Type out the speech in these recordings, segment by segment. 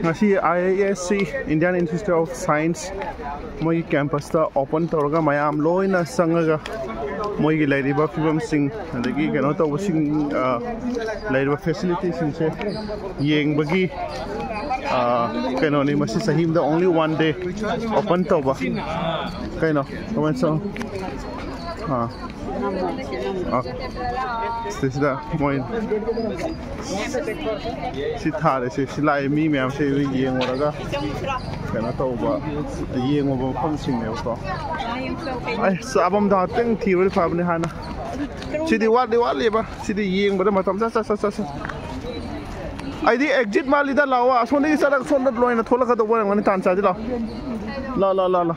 ꯉꯁꯤ I I S C Indian Institute of Science ꯃꯣꯏꯒꯤ ꯀꯦꯝꯄꯁꯇ ꯑꯣꯄꯟ ꯇꯧꯔꯒ ꯃꯌꯥꯝ ꯂꯣꯏꯅ ꯆꯪꯉꯒ ꯃꯣꯏꯒꯤ ꯂꯩꯔꯤꯕ ꯐꯤꯕꯝꯁꯤꯡ ꯑꯗꯒꯤ ꯀꯩꯅꯣ ꯇꯧꯕꯁꯤꯡ ꯂꯩꯔꯤꯕ ꯐꯦꯁꯤꯂꯤꯇꯤꯁꯤꯡꯁꯦ ꯌꯦꯡꯕꯒꯤ ꯀꯩꯅꯣꯅꯤ ꯃꯁꯤ ꯆꯍꯤ ꯑꯃꯗ ꯑꯣꯡꯂꯤ ꯋꯥꯟ ꯗꯦ ꯑꯣꯄꯟ ꯇꯧꯕ ꯀꯩꯅꯣ ꯀꯃꯥꯏꯅ ꯆꯪꯉꯣ open tawba kano comment so ha sida moi si thare se si lai mi me se yeng waraga kano tawba yeng wa pham sing ne ko ai sabam da teng thi ro fa bne hana sidi wat di wat le ba sidi yeng ba ma tam sa sa sa sa ai di exit ma li da lawa so ni sa rak son da loina thola ka do ba ngani tan sa di la la la la la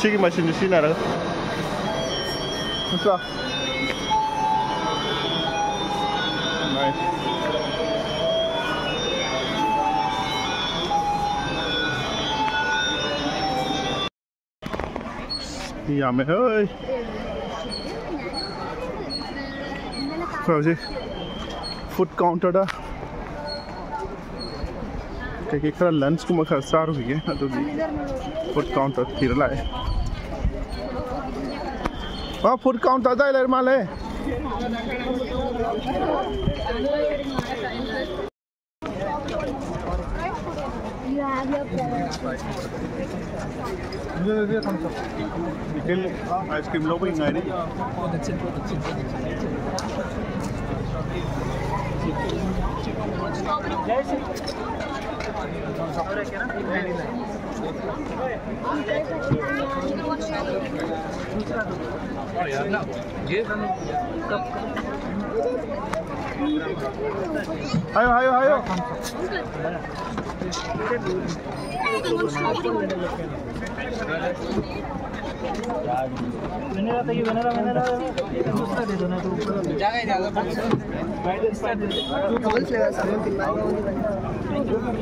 Sige masih di sini ada. Entah. Nice. Ja, maar hoi. Zo, zeg, Food counter daar. खरा lunch को सारू हुई है food counter फिर लाए। वहाँ food counter था इधर माले। You have your product. Ice cream लो भाई आयो आयो आयो वेनेला चाहिए वेनेला वेनेला दूसरा दे दो ना तो ऊपर जाएगा ज़्यादा काय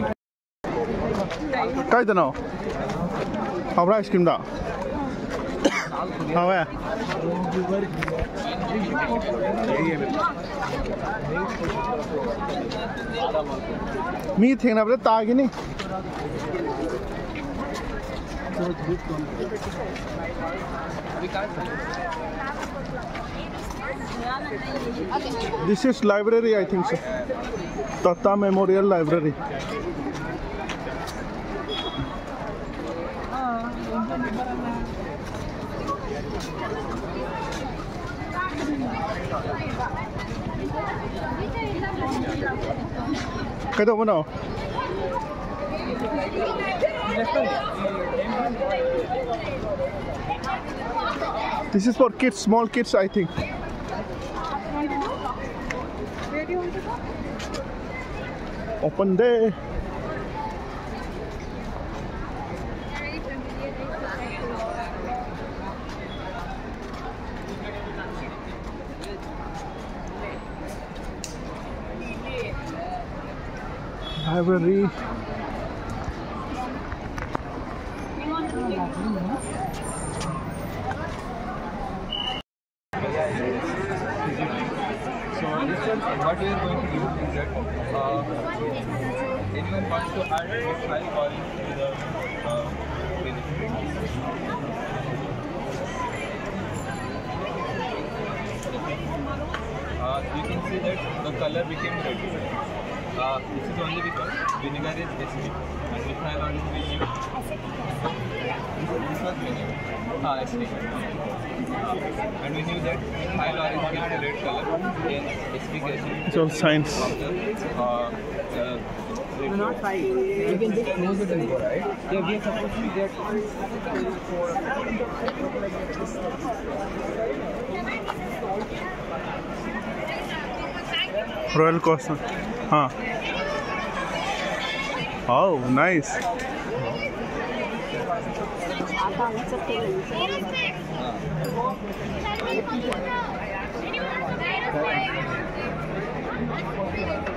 त कई दिन हमारा आइसक्रीम द मी थे ना ताकि this is library I think sir Datta Memorial Library Kada mo na? Oh. This is for kids, small kids, I think. Open day. Library. What we are going to do is that uh, anyone wants to add a file calling to the uh, uh, you can see that the color became red. This is only because vinegar is acidic and methyl on which you... This was vinegar. Ah, acidic. And we knew that methyl orange gives a red color in acidic acid. It's all science. Uh, the, not five. You can just close it and right? Yeah, we are supposed to get four. Royal Cosmo. Huh. Oh, nice.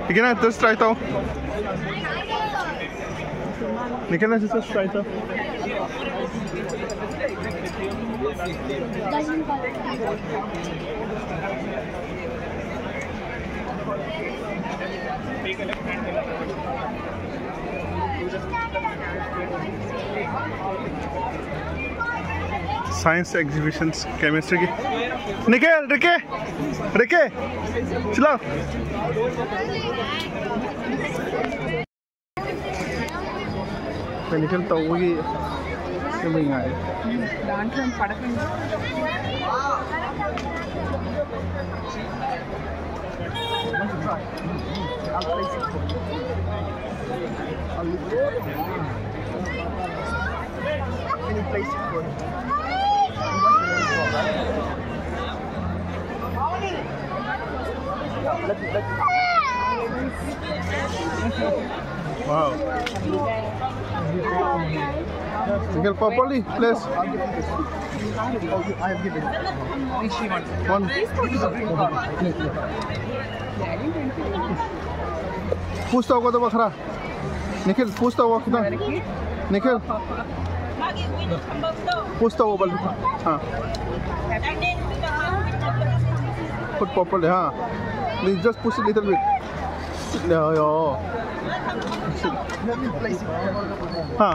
You can have this right though. You can have this try though. Doesn't science exhibitions chemistry की। निकल Ricky Ricky चलो निकल तो वही नहीं आए want to try. I'll place it for you. I'll. Can you place it for you? You want to? Let me, let me. Wow. wow. Nikhil properly, please. One. पूछता होगा तो बखरा निखिल पूछता होगा कितना निखिल पूछता होगा हाँ put properly हाँ please just push it little bit yeah, yeah. हाँ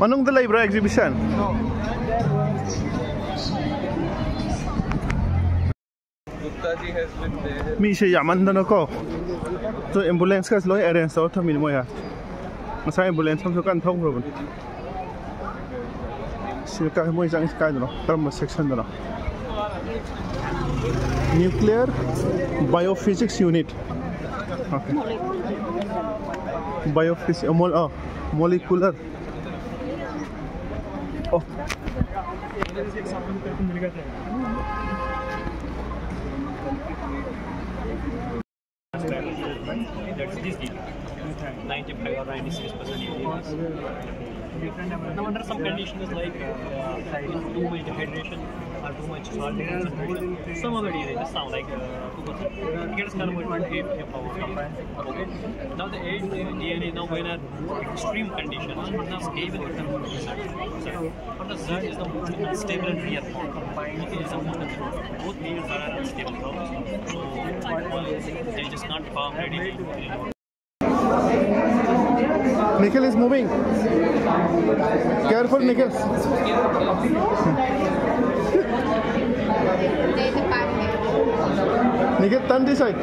मनों library exhibition Gupta ji has been there. mi se yaman ko to ambulance ka loi arrange to to min moya masa ambulance sam so kan thong ro sil ka mo jang ka no tam section no nuclear biophysics unit okay biophysics mol oh, molecular That's this deal. 95 or 96 percent yields. Now under some conditions like uh, too much dehydration or too much some of the DNA sound like uh, 2%. It gets converted power compound. Okay. Now the eight DNA now when at extreme conditions, now stable with the So but the Z is the most unstable and rare form. It is the most unstable. Both pairs are unstable forms. So they just can't form readily. Nikhil is moving. Careful, Nikhil. Nikhil, turn this side.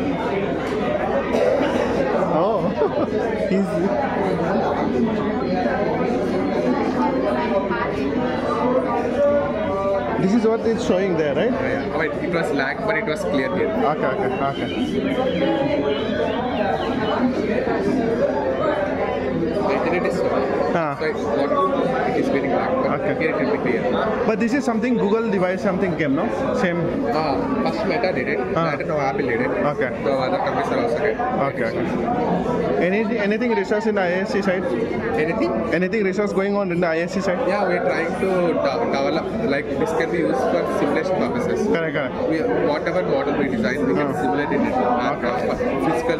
Oh, he's. This is what it's showing there, right? Oh, yeah, wait, it was lag, but it was clear here. Okay, okay, okay. I it is. Ah. So it's not, it is very lag, but Okay. here it will be clear. But this is something Google device, something came, no? Same. Uh, first Meta did it, Ah. I don't know Apple did it. Okay. So other companies are also getting Okay, okay. Any anything research in the ISC side? Anything? Anything research going on in the ISC side? Yeah, we're trying to develop, like this can be used for simulation purposes. Correct, correct. We, whatever model we design, we can Ah. simulate it in and uh, physical,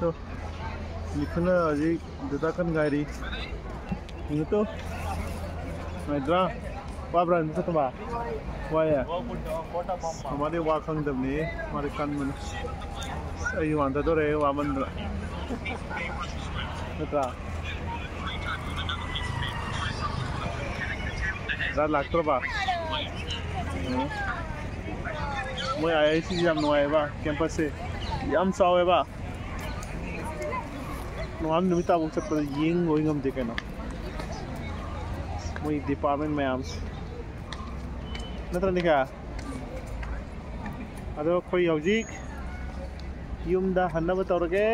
tuh likna aji dadakan gairi ini tuh Maidra, wabran itu ba, waya. हमारे वाखंग दबने हमारे कान में अयो आंदा तो रहे वामन नत्रा रा बा मैं इसी जाम नुआए बा कैंपस से सावेबा सकते येम दे कई डिपार्टमेंट मैम नत्र अदिक यू हम तौरगे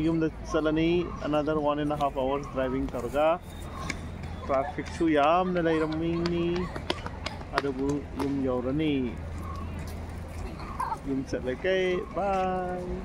यू चलनी another one and half hours driving तौरग traffic यौरनी mình sẽ lấy cây bye.